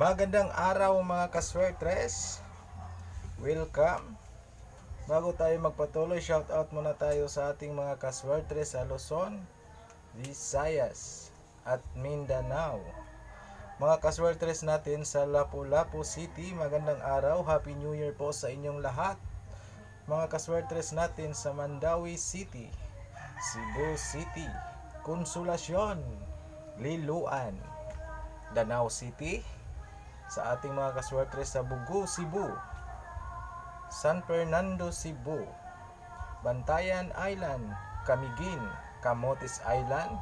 Magandang araw mga kaswertres. Welcome. Bago tayo magpatuloy, shout out muna tayo sa ating mga kaswertres sa Luzon, Visayas, at Mindanao. Mga kaswertres natin sa Lapu-Lapu City, magandang araw. Happy New Year po sa inyong lahat. Mga kaswertres natin sa Mandawi City, Cebu City, Consolacion, Liluan, Danau City, sa ating mga kaswertres sa Bugu, Cebu, San Fernando, Cebu, Bantayan Island, Camiguin, Camotes Island,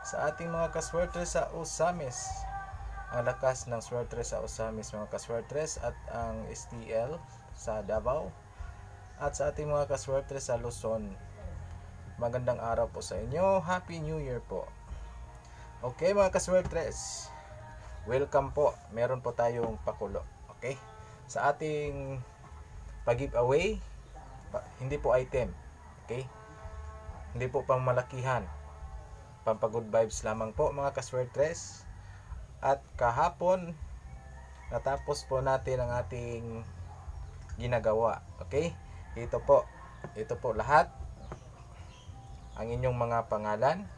sa ating mga kaswertres sa Osamis, ang lakas ng swertres sa Osamis mga kaswertres at ang STL sa Davao, at sa ating mga kaswertres sa Luzon. Magandang araw po sa inyo. Happy New Year po. Okay mga kaswertres, welcome po. Meron po tayong pakulo. Okay? Sa ating pag-giveaway, pa- hindi po item. Okay? Hindi po pang malakihan. Pampag-good vibes lamang po mga kaswertres. At kahapon, natapos po natin ang ating ginagawa. Okay? Ito po. Ito po lahat. Ang inyong mga pangalan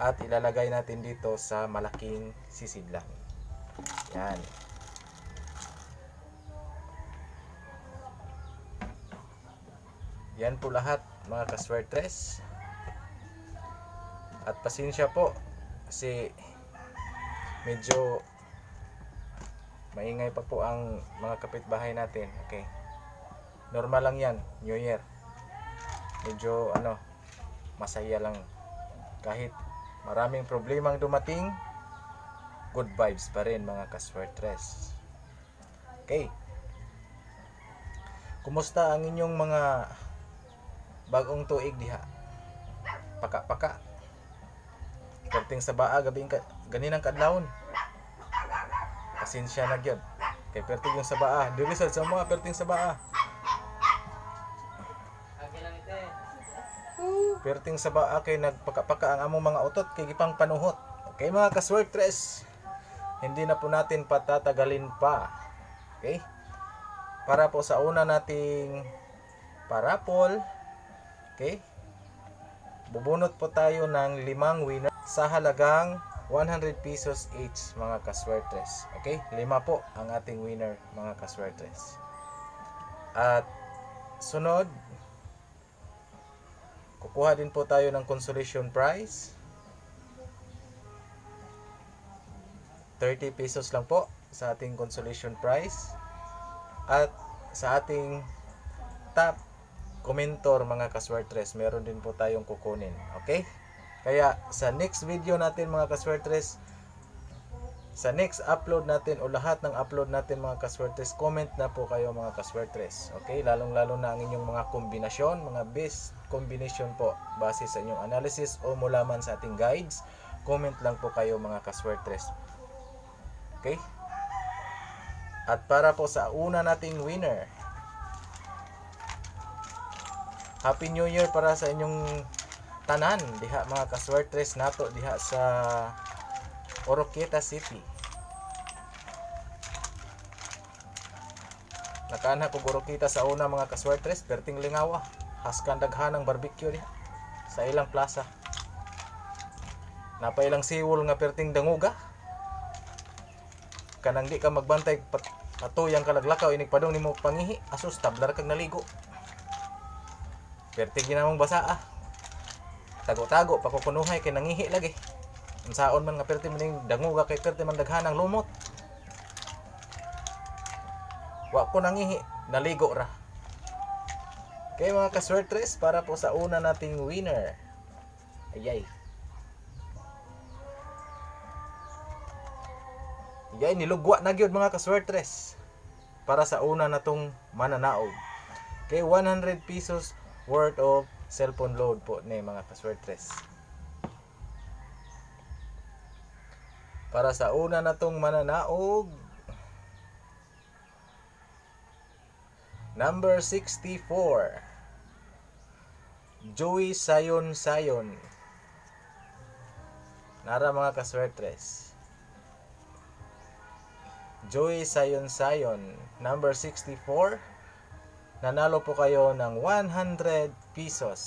at ilalagay natin dito sa malaking sisidlan. Yan. Yan po lahat mga kaswertres. At pasensya po kasi medyo maingay pa po ang mga kapitbahay natin. Okay. Normal lang yan, New Year. Medyo ano, masaya lang kahit maraming problemang dumating good vibes pa rin mga kaswertres. Okay. Kumusta ang inyong mga bagong tuig diha? Paka paka perting sa baa gabing ka, ganinang kadlawon. Pasensya na gyud. Kay perting yung sa baa. Dili sa mga perting sa baa. Perting sa baa kay nagpakapaka ang among mga utot kay gipang panuhot. Okay mga kaswertres, hindi na po natin patatagalin pa. Okay? Para po sa una nating parapol, okay? Bubunot po tayo ng limang winner sa halagang 100 pesos each mga kaswertres. Okay? Lima po ang ating winner mga kaswertres. At sunod, Kukuha din po tayo ng consolation prize. 30 pesos lang po sa ating consolation prize. At sa ating top commentor mga kaswertres, meron din po tayong kukunin. Okay? Kaya sa next video natin mga kaswertres, sa next upload natin o lahat ng upload natin mga kaswertres, comment na po kayo mga kaswertres. Okay? Lalong-lalo na ang inyong mga kombinasyon, mga best combination po base sa inyong analysis o mula man sa ating guides. Comment lang po kayo mga kaswertres. Okay? At para po sa una nating winner, Happy New Year para sa inyong tanan diha mga kaswertres nato diha sa Oroqueta City. Nakaana ko Oroqueta sa una mga kaswertres, perting lingawa. Haskan daghanang barbecue diha sa ilang plaza. Napa ilang siwol nga perting danguga. Kanang di ka magbantay pat patuyang kalaglakaw inig padong nimo pangihi asus tablar kag naligo. Perting ginamong basa ah. Tago-tago pa ko kunuhay kay nangihi lagi. Unsaon man nga perti man danguga kay perti man daghanang lumot. Wa ko nangihi, naligo ra. Okay mga kaswertres, para po sa una nating winner. Ayay. Ayay, nilugwa na gyud mga kaswertres. Para sa una natong mananaog. Okay, 100 pesos worth of cellphone load po ni mga kaswertres. Para sa una natong mananaog, Number 64. Joey Sayon Sayon. Nara mga kaswertres. Joy Sayon Sayon, number 64. Nanalo po kayo ng 100 pesos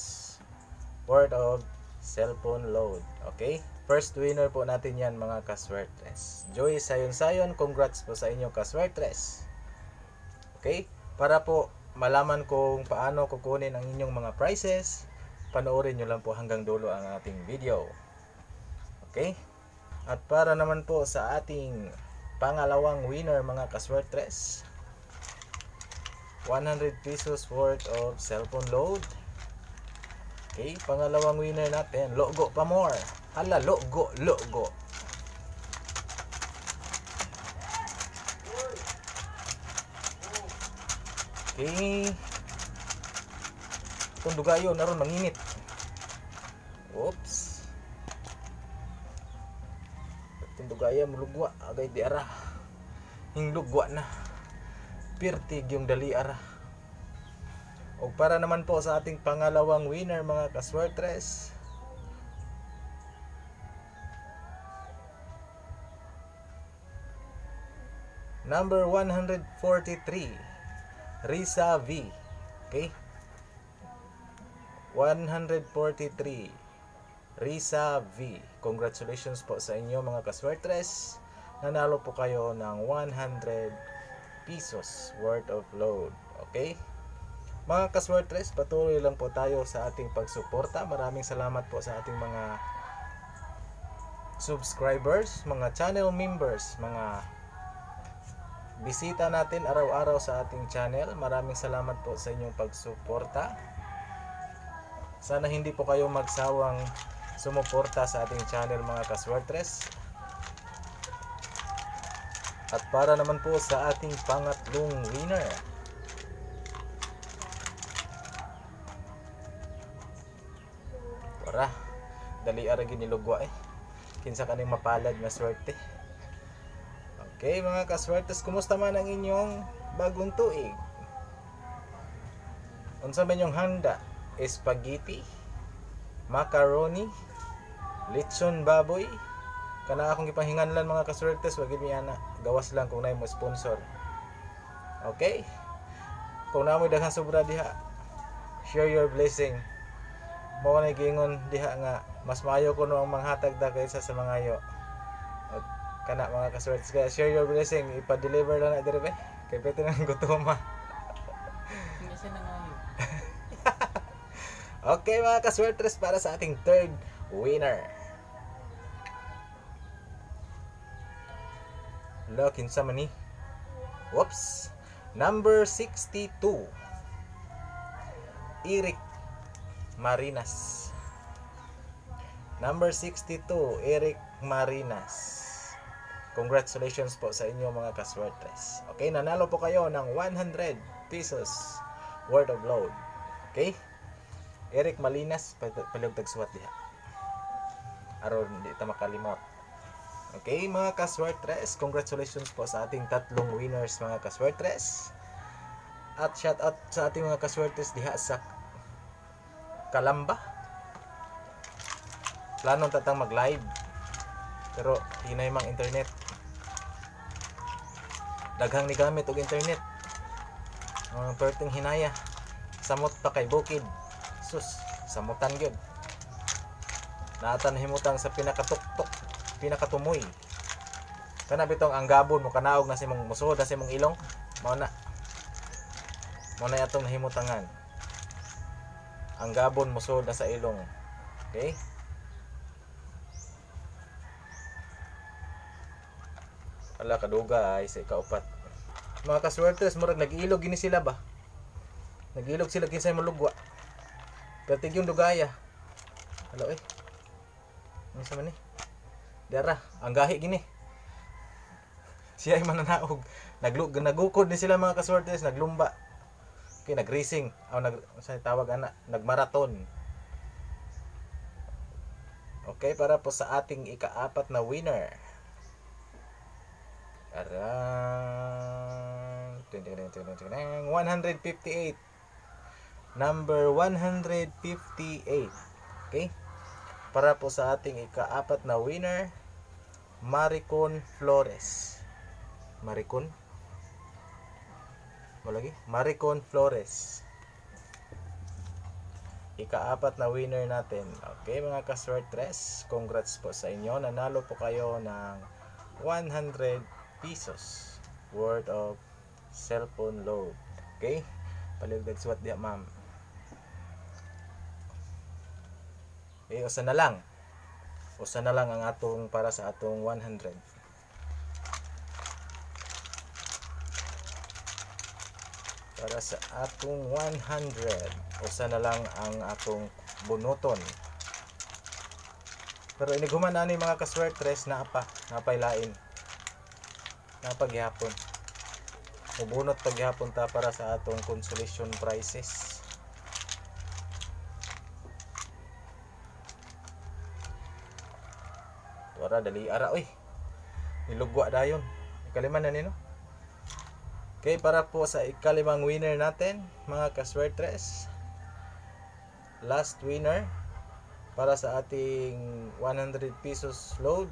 worth of cellphone load. Okay? First winner po natin yan mga kaswertres. Joy Sayon Sayon, congrats po sa inyo kaswertres. Okay? Para po malaman kung paano kukunin ang inyong mga prizes, panoorin nyo lang po hanggang dulo ang ating video. Okay? At para naman po sa ating pangalawang winner mga kaswertres, 100 pesos worth of cellphone load. Okay, pangalawang winner natin, logo pa more. Hala, logo, logo. Okay. Itong dugayo, naroon manginit. Dugayo, mulugwa. Agay di ara. Hinglugwa na. Pirtig yung dali ara. O para naman po sa ating pangalawang winner mga kaswertres. Number 143. Risa V. Okay? 143. Risa V. Congratulations po sa inyo mga kaswertres. Nanalo po kayo ng 100 pesos worth of load. Okay? Mga kaswertres, patuloy lang po tayo sa ating pagsuporta. Maraming salamat po sa ating mga subscribers, mga channel members, mga bisita natin araw-araw sa ating channel. Maraming salamat po sa inyong pagsuporta. Sana hindi po kayo magsawang sumuporta sa ating channel mga kaswertres. At para naman po sa ating pangatlong winner. Para, dali ara ginilugwa eh. Kinsa kaning mapalad na swerte. Okay mga kaswertes, kumusta man ang inyong bagong tuig? Unsa man yung handa? Spaghetti, macaroni, lechon baboy, kana akong gipahinganlan mga kaswertes, wag mi ana, gawas lang kung nay mo sponsor. Okay? Kung namoy daghang sobra diha, share your blessing. Mao na gingon diha nga mas maayo ko no ang manghatag da kaysa sa mga yo kana mga kaswertes kaya share your blessing ipa-deliver lang na dire kay pwede nang gutoma okay mga kaswertres para sa ating third winner Look, kinsa man ni? Whoops. Number 62. Eric Marinas. Number 62, Eric Marinas. Congratulations po sa inyo mga kaswertres. Okay, nanalo po kayo ng 100 pesos worth of load. Okay? Eric Malinas, palugtag suwat diha. Aron di ta makalimot. Okay, mga kaswertres, congratulations po sa ating tatlong winners mga kaswertres. At shout out sa ating mga kaswertres diha sa Kalamba. Plano tatang mag-live. Pero hinay mang internet. Daghang ni gamit og internet. Ang perting hinaya. Samot pa kay bukid. Sus, samutan gyud. Naatan himutang sa pinakatuktok, pinakatumoy. Kana bitong ang gabon mo kanaog na si mong musuod na si mong ilong. Mao na. Mao na atong nahimutangan. Ang gabon musuod na sa ilong. Okay? Ala kaduga ay sa ikaupat. Mga kaswertes murag nag-ilog gini sila ba? Nag-ilog sila kinsay malugwa. Pertig yung dugaya. Hello eh. Ano sa man ni? Dara, ang gahi gini. Siya ay mananaog. Naglug nagukod ni sila mga kaswertes, naglumba. Okay, nag-racing. Aw nag sa tawag ana, nagmaraton. Okay, para po sa ating ikaapat na winner. Aran. 158. Number 158. Okay? Para po sa ating ikaapat na winner, Maricon Flores. Maricon. Malagi? Maricon Flores. Ikaapat na winner natin. Okay, mga kaswertres, congrats po sa inyo. Nanalo po kayo ng 100 pesos worth of cellphone load. Okay? Paligdag suwat diya, ma'am. Okay, usa na lang. Usa na lang ang atong para sa atong 100. Para sa atong 100, usa na lang ang atong bunuton. Pero iniguman na ni mga kaswertres na apa, napailain. Napaghihapon. Mubunot paghihapon ta para sa atong consolation prizes. Wala dali ara oy. Nilugwa dayon. Ikalima na nino. Okay, para po sa ikalimang winner natin, mga kaswertres. Last winner para sa ating 100 pesos load.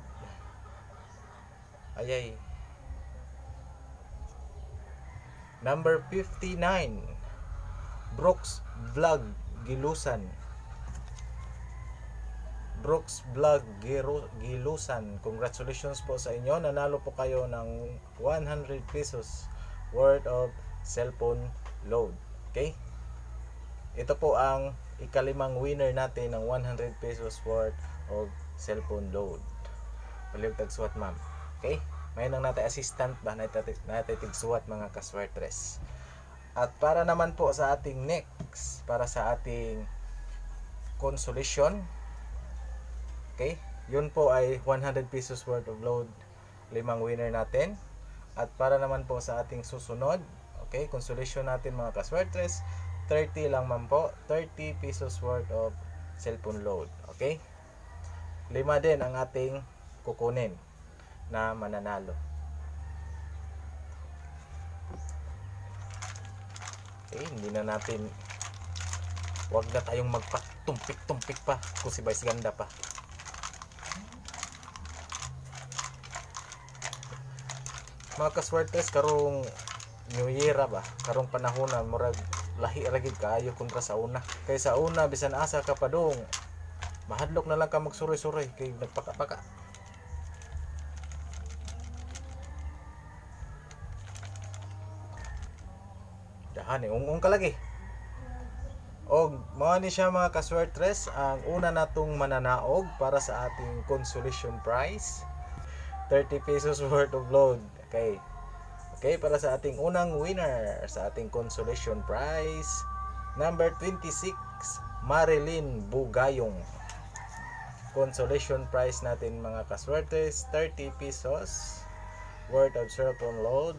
Ayay. Number 59. Brooks Vlog Gilusan. Brooks Vlog Gilusan. Congratulations po sa inyo. Nanalo po kayo ng 100 pesos worth of cellphone load. Okay? Ito po ang ikalimang winner natin ng 100 pesos worth of cellphone load. Baliw tagsuwat ma'am. Okay? May nang natin assistant ba na natin tigsuwat mga kaswertres. At para naman po sa ating next, para sa ating consolation, okay? Yun po ay 100 pesos worth of load, limang winner natin. At para naman po sa ating susunod, okay, consolation natin mga kaswertres, 30 lang man po, 30 pesos worth of cellphone load, okay? Lima din ang ating kukunin na mananalo. Okay, hindi na natin wag na tayong magpatumpik-tumpik pa kung si Vice ganda pa. Mga kaswertes karong New Year ba? Karong panahon na murag lahi ra gid kaayo kontra sa una. Kay sa una bisan asa ka pa dong mahadlok na lang ka magsuroy-suroy kay nagpaka-paka. Dahan eh, ung-ung ka lagi. Og mao ni siya mga kaswertres ang una natong mananaog para sa ating consolation prize. 30 pesos worth of load. Okay. Okay, para sa ating unang winner sa ating consolation prize, number 26, Marilyn Bugayong. Consolation prize natin mga kaswertes, 30 pesos worth of cellphone load.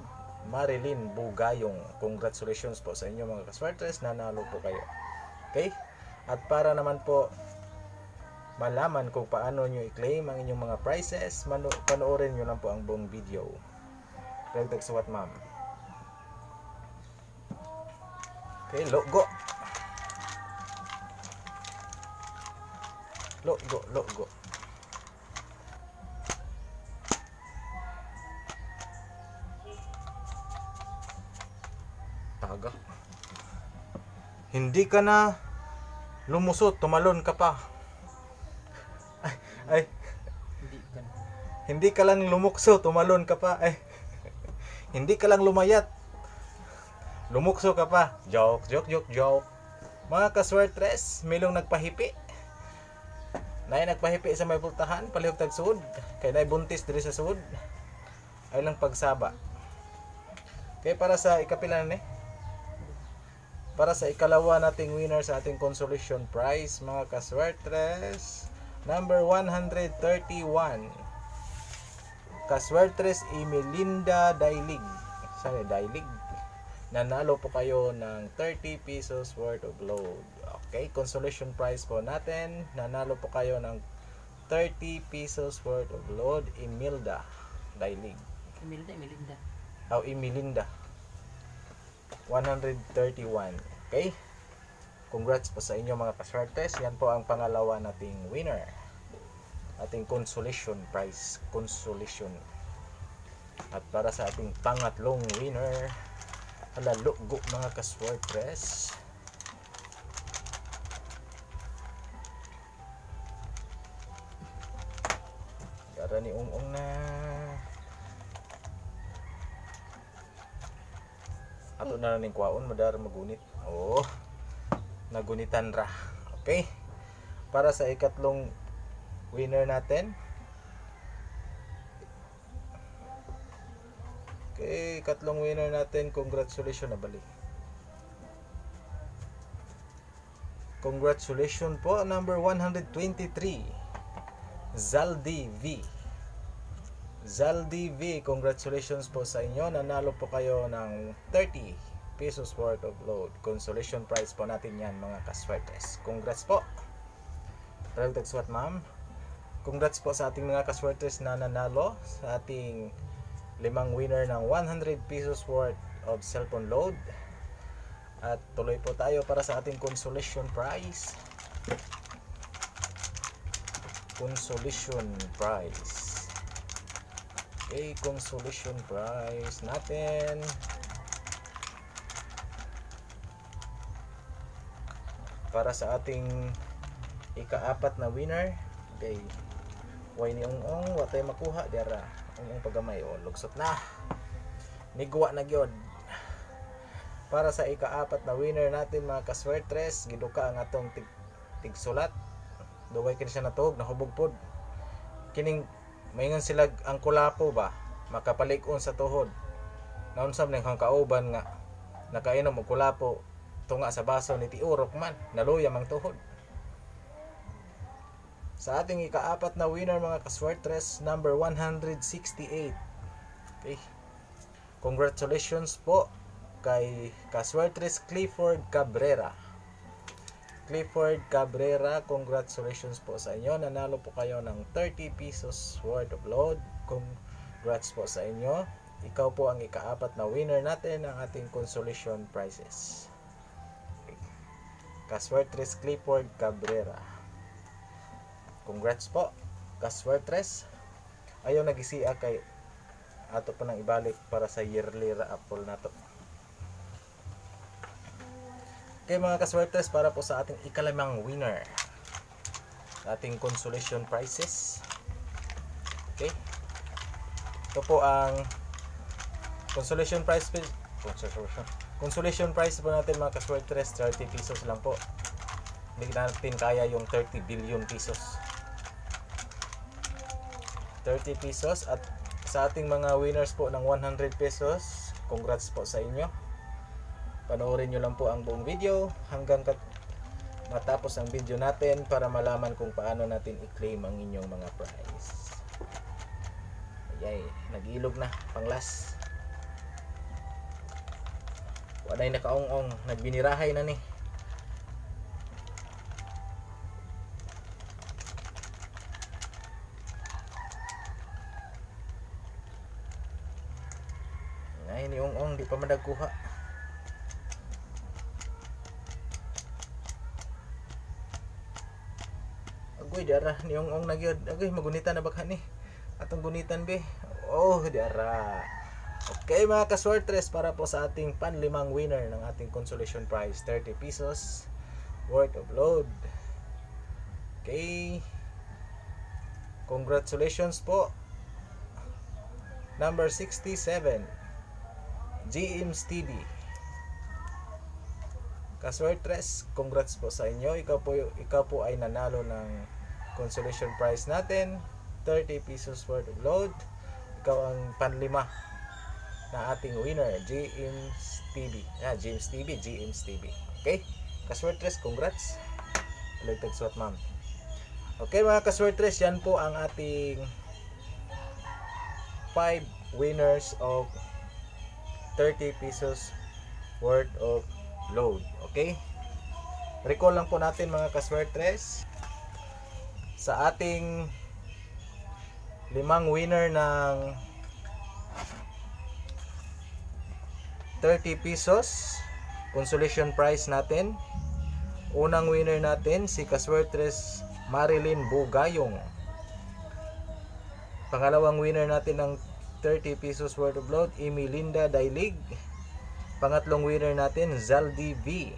Marilyn Bugayong. Congratulations po sa inyo mga kaswertes, nanalo po kayo. Okay? At para naman po malaman kung paano nyo i-claim ang inyong mga prizes, panoorin nyo lang po ang buong video. Dagdag suwat ma'am. Okay, logo. Logo, logo. Taga. Hindi ka na lumusot, tumalon ka pa. Ay, ay, Hindi ka hindi ka lang lumukso, tumalon ka pa. Ay, hindi ka lang lumayat. Lumukso ka pa. Joke, joke, joke, joke. Mga kaswertres, milong nagpahipi. Nay nagpahipi sa may pultahan, palihog tag sud. Kay nay buntis diri sa sud. Ay lang pagsaba. Kay para sa ikapila na ni. Para sa ikalawa nating winner sa ating consolation prize, mga kaswertres, number 131. Kaswertres Emilinda Dailig. Saan Dailig? Nanalo po kayo ng 30 pesos worth of load. Okay, consolation prize po natin. Nanalo po kayo ng 30 pesos worth of load. Emilda Dailig. Imelda, Imelinda. Aw, Emilinda. 131. Okay? Congrats po sa inyo mga kaswertes. Yan po ang pangalawa nating winner. Ating consolation prize. Consolation. At para sa ating pangatlong winner, halalugo mga kaswertres. Gara ni Ung na. Ato na ning kwaon madar magunit. Oh. Nagunitan ra. Okay. Para sa ikatlong winner natin. Okay, ikatlong winner natin. Congratulations na balik. Congratulations po number 123. Zaldi V. Zaldi V, congratulations po sa inyo. Nanalo po kayo ng 30 pesos worth of load. Consolation prize po natin yan mga kaswertes. Congrats po. Talagang tagswat ma'am. Congrats po sa ating mga kaswertes na nanalo sa ating limang winner ng 100 pesos worth of cellphone load. At tuloy po tayo para sa ating consolation prize. Consolation prize. Okay, consolation prize natin. Para sa ating ikaapat na winner. Okay. Way ni ong ong wa tayo makuha dira. Ong ong pagamay o lugsot na. Nigwa na gyud. Para sa ikaapat na winner natin mga kaswertres, giduka ang atong tig, tigsulat. Dugay kini siya natuog, nahubog pod. Kining mayngon sila ang kulapo ba makapalig-on sa tuhod. Naunsam ning hang kauban nga nakainom og kulapo tunga sa baso ni tiurok man, naluya mang tuhod. Sa ating ikaapat na winner mga kaswertres, number 168. Okay. Congratulations po kay Kaswertres Clifford Cabrera. Clifford Cabrera, congratulations po sa inyo. Nanalo po kayo ng 30 pesos worth of load. Congrats po sa inyo. Ikaw po ang ikaapat na winner natin ng ating consolation prizes. Kaswertres Clifford Cabrera. Congrats po. Kaswertres. Ayaw nagisiya kay ato pa nang ibalik para sa yearly raffle nato. Okay mga kaswertes para po sa ating ikalimang winner. Ating consolation prizes. Okay. Ito po ang consolation prize consolation prize po natin mga kaswertes 30 pesos lang po. Hindi natin kaya yung 30 billion pesos. 30 pesos at sa ating mga winners po ng 100 pesos, congrats po sa inyo. Panoorin nyo lang po ang buong video hanggang matapos ang video natin para malaman kung paano natin i-claim ang inyong mga prize. Ayay, nag-ilog na, panglas. Wala nakaong-ong, nagbinirahay na ni. Pa madagkuha. Agoy, dara, ni ong-ong nagyod. Agoy, magunitan na bakha ni. Atong gunitan be. Oh, dara. Okay mga kaswertres para po sa ating panlimang winner ng ating consolation prize 30 pesos worth of load okay congratulations po number 67 GM's TV kaswertres congrats po sa inyo ikaw po, ikaw po ay nanalo ng consolation prize natin 30 pesos worth of load ikaw ang panlima na ating winner, James TV. Yeah, James TV, James TV. Okay? Kaswertres, congrats. Elected SWAT ma'am. Okay mga kaswertres, yan po ang ating 5 winners of 30 pesos worth of load. Okay? Recall lang po natin mga kaswertres sa ating limang winner ng 30 pesos consolation prize natin unang winner natin si Kaswertres Marilyn Bugayong pangalawang winner natin ng 30 pesos worth of load, Emilinda Dailig. Pangatlong winner natin, Zaldi V.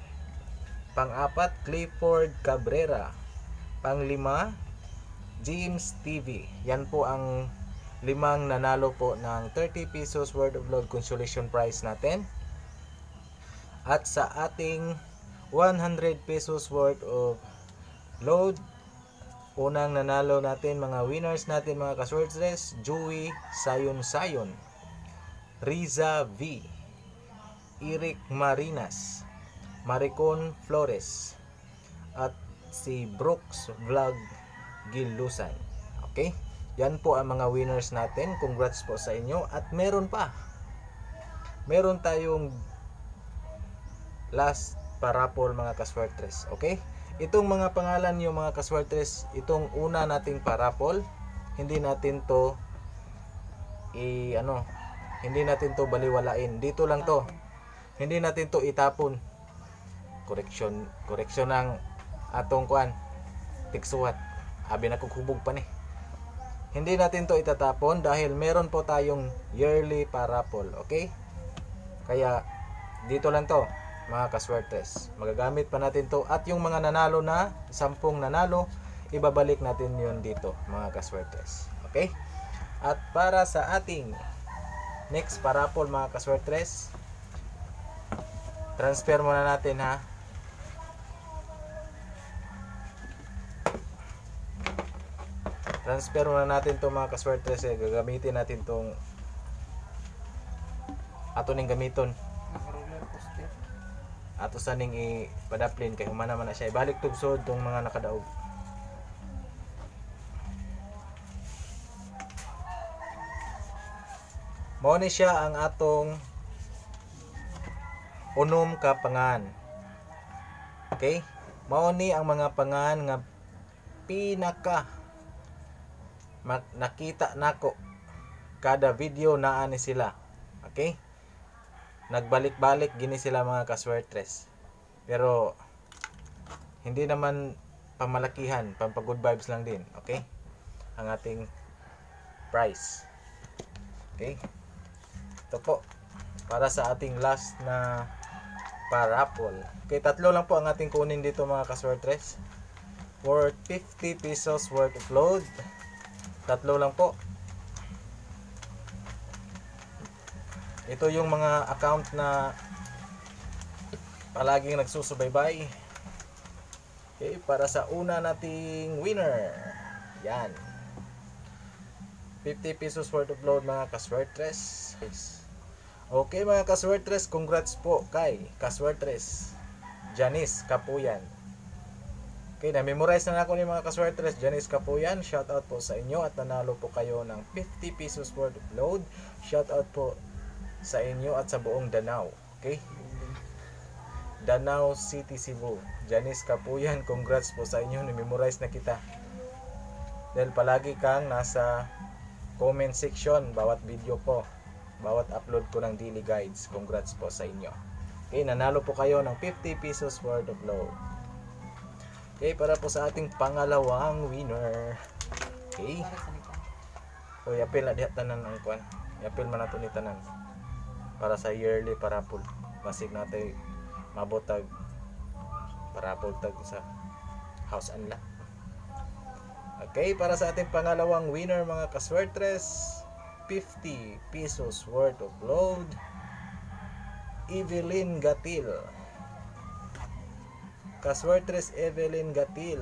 Pang-apat, Clifford Cabrera. Pang-lima, James TV. Yan po ang limang nanalo po ng 30 pesos worth of load consolation prize natin. At sa ating 100 pesos worth of load, unang nanalo natin mga winners natin mga kaswertres, Joey Sayon Sayon, Riza V, Eric Marinas, Maricon Flores, at si Brooks Vlog Gilusan. Okay? Yan po ang mga winners natin. Congrats po sa inyo. At meron pa. Meron tayong last parapol mga kaswertres. Okay? Itong mga pangalan yung mga kaswertres, itong una nating parapol, hindi natin to i ano, hindi natin to baliwalain. Dito lang to. Hindi natin to itapon. Correction, correction ng atong kuan. Tiksuwat. Abi na kukhubog pa ni. Hindi natin to itatapon dahil meron po tayong yearly parapol. Okay? Kaya dito lang to mga kaswertes. Magagamit pa natin to at yung mga nanalo na, sampung nanalo, ibabalik natin yun dito mga kaswertes. Okay? At para sa ating next parapol mga kaswertes, transfer muna natin ha. Transfer muna natin to mga kaswertes eh. Gagamitin natin tong ato ning gamiton. Ato sa ning ipadaplin kay humana man na siya. Ibalik tugsod tong mga nakadaog. Mao ni siya ang atong unom ka pangan. Okay? Mao ni ang mga pangan nga pinaka nakita nako. Kada video naa ni sila. Okay nagbalik-balik gini sila mga kaswertres. Pero hindi naman pamalakihan, pampag-good vibes lang din, okay? Ang ating price. Okay? Ito po para sa ating last na parapol. Okay, tatlo lang po ang ating kunin dito mga kaswertres. For 50 pesos worth of load. Tatlo lang po. Ito yung mga account na palaging nagsusubaybay. Okay, para sa una nating winner. Yan. 50 pesos worth of load mga kaswertres. Okay mga kaswertres, congrats po kay kaswertres Janice Kapuyan. Okay, na-memorize na ako ni mga kaswertres Janice Kapuyan. Shout out po sa inyo at nanalo po kayo ng 50 pesos worth of load. Shout out po sa inyo at sa buong Danau. Okay? Danau City, Cebu. Janice Kapuyan, congrats po sa inyo. Nimemorize na kita. Dahil palagi kang nasa comment section bawat video ko. Bawat upload ko ng daily guides. Congrats po sa inyo. Okay, nanalo po kayo ng 50 pesos worth of load. Okay, para po sa ating pangalawang winner. Okay. Para sa nita. O, yapil na dihat tanan ang kwan. Yapil man nato ni tanan. Para sa yearly parapol. Masig natin mabotag parapol tag sa house unlock. Okay, para sa ating pangalawang winner mga kaswertres, 50 pesos worth of load. Evelyn Gatil. Kaswertres Evelyn Gatil.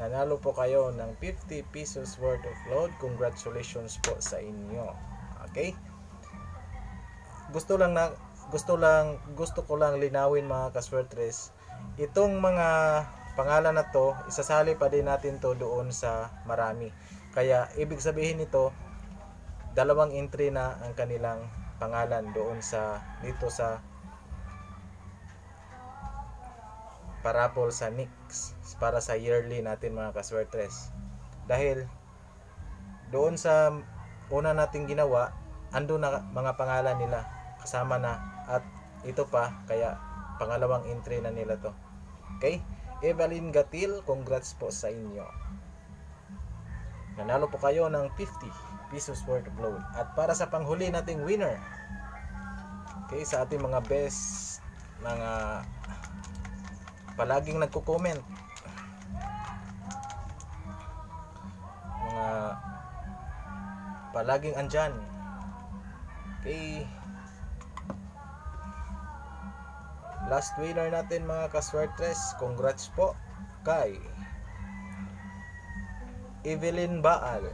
Nanalo po kayo ng 50 pesos worth of load. Congratulations po sa inyo. Okay? Gusto lang na gusto lang gusto ko lang linawin mga kaswertres. Itong mga pangalan na to, isasali pa din natin to doon sa marami. Kaya ibig sabihin nito, dalawang entry na ang kanilang pangalan doon sa dito sa parapol sa Nix para sa yearly natin mga kaswertres. Dahil doon sa una nating ginawa, ando na mga pangalan nila kasama na at ito pa kaya pangalawang entry na nila to. Okay? Evelyn Gatil, congrats po sa inyo. Nanalo po kayo ng 50 pesos worth of load. At para sa panghuli nating winner, okay, sa ating mga best mga palaging nagko-comment mga palaging andyan okay last winner natin mga kaswertres. Congrats po kay Evelyn Baal.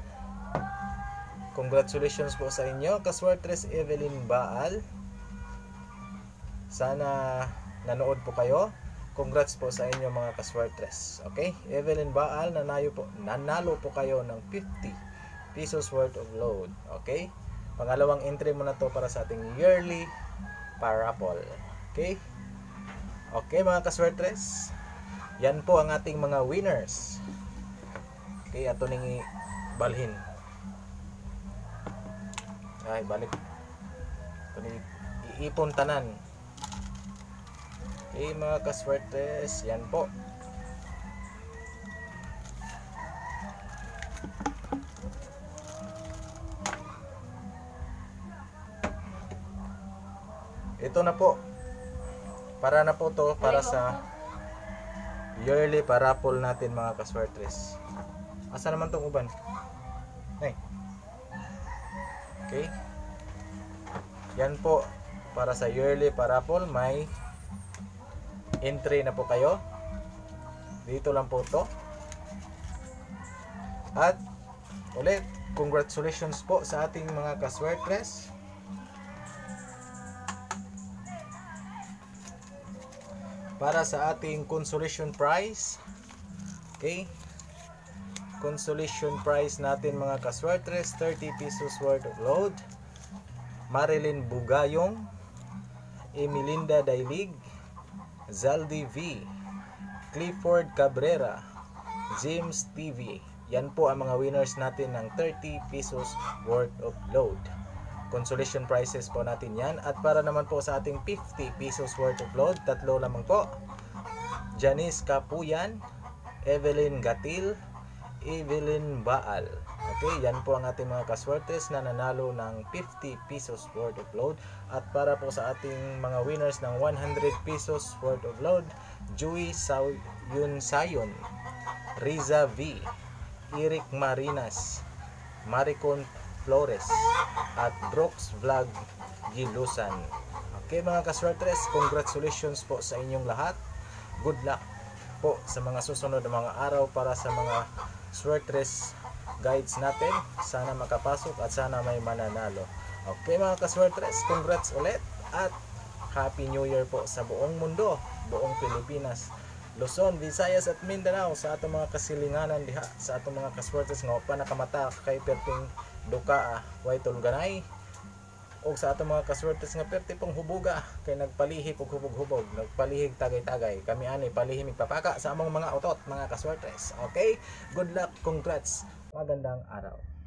Congratulations po sa inyo kaswertres Evelyn Baal. Sana nanood po kayo. Congrats po sa inyo mga kaswertres. Okay? Evelyn Baal nanalo po nanalo po kayo ng 50 pesos worth of load. Okay? Pangalawang entry mo na to para sa ating yearly parapol okay Okay mga kaswertres, yan po ang ating mga winners. Okay, ato ning balhin. Ay, balik. Ito ning iipon tanan. Okay mga kaswertres, yan po. Ito na po. Para na po to para sa yearly parapol natin mga kaswertres. Asa naman tong uban? Nay. Okay. Yan po para sa yearly parapol may entry na po kayo. Dito lang po to. At ulit, congratulations po sa ating mga kaswertres. Para sa ating consolation prize. Okay? Consolation prize natin mga kaswertres, 30 pesos worth of load. Marilyn Bugayong, Emilinda Dailig, Zaldi V, Clifford Cabrera, James TV. Yan po ang mga winners natin ng 30 pesos worth of load consolation prizes po natin yan. At para naman po sa ating 50 pesos worth of load, tatlo lamang po. Janice Kapuyan, Evelyn Gatil, Evelyn Baal. Okay, yan po ang ating mga kaswertes na nanalo ng 50 pesos worth of load. At para po sa ating mga winners ng 100 pesos worth of load, Joey Sayun Sayon, Riza V, Eric Marinas, Maricon Flores at Brooks Vlog Gilusan. Okay mga kaswertres, congratulations po sa inyong lahat. Good luck po sa mga susunod na mga araw para sa mga swertres guides natin. Sana makapasok at sana may mananalo. Okay mga kaswertres, congrats ulit at Happy New Year po sa buong mundo, buong Pilipinas. Luzon, Visayas at Mindanao sa atong mga kasilinganan diha sa atong mga kaswertes nga pa nakamata kay perting duka ah, way tulganay o sa atong mga kaswertes nga perti pong hubuga. Kay nagpalihig og hubog-hubog. Nagpalihig tagay-tagay. Kami ani palihim papaka sa among mga utot mga kaswertes. Okay? Good luck. Congrats. Magandang araw